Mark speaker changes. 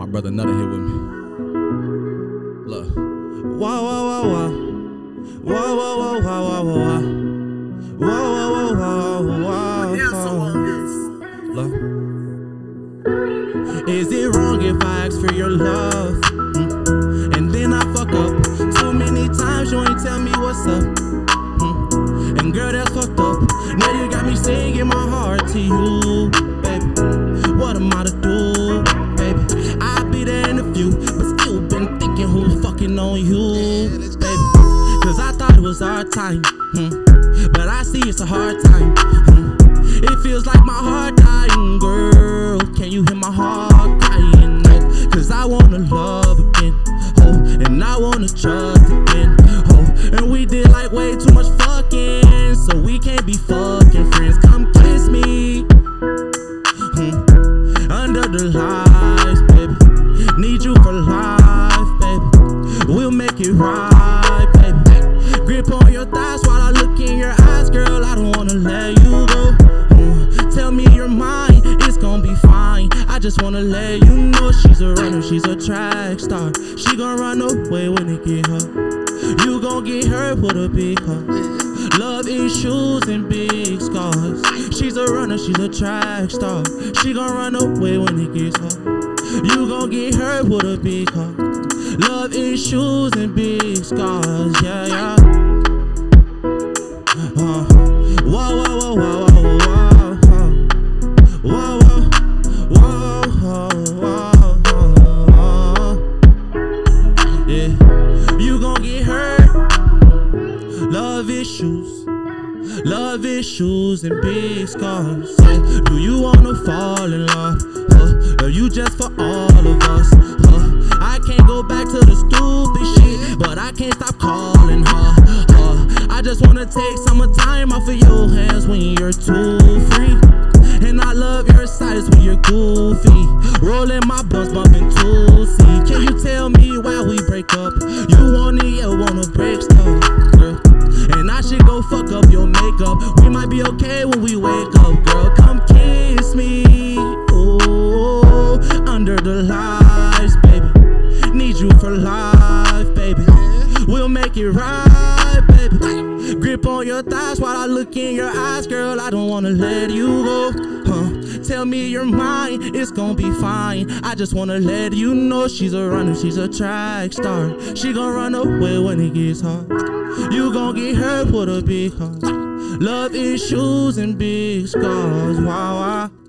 Speaker 1: My brother Nutter here with me. Look. Wah, wah. Wah, wah, wah, wah, wah, wah, wah. Wah, wah, wah, wah, wah, wah. Look. Is it wrong if I ask for your love? Mm. And then I fuck up. Too many times you ain't tell me what's up. Mm. And girl, that's fucked up. Now you got me singing my heart to you, baby. What am I to do, it was our time, hmm. but I see it's a hard time. hmm. It feels like my heart dying, girl. Can you hear my heart crying? No, cause I wanna love again, oh, and I wanna trust again, oh. And we did like way too much fucking, so we can't be fucking friends. Come kiss me, hmm. under the lights, baby. Need you for life, baby. We'll make it right. Grip on your thighs while I look in your eyes, girl. I don't wanna let you go. Mm. Tell me you're mine, it's gonna be fine. I just wanna let you know she's a runner, she's a track star. She gon' run away when it get her. You gon' get hurt with a big heart. Love issues and big scars. She's a runner, she's a track star. She gon' run away when it gets her. You gon' get hurt with a big heart. Love issues and big scars. Yeah, Love issues, love issues and big scars. Yeah. Do you wanna fall in love? Huh? Or you just for all of us? Huh? I can't go back to the stupid shit, but I can't stop calling her. Huh? I just wanna take some time off of your hands when you're too free. And I love your size when you're goofy. Rolling my blunts, bumping 2C. Can you tell me why we break up? You be okay when we wake up, girl. Come kiss me. Oh, under the lights, baby. Need you for life, baby. We'll make it right, baby. Grip on your thighs while I look in your eyes, girl. I don't wanna let you go. Huh? Tell me you're mine, it's gonna be fine. I just wanna let you know she's a runner, she's a track star. She gon' run away when it gets hard. You gon' get hurt with a big heart. Love issues and big scars. Wow, wow.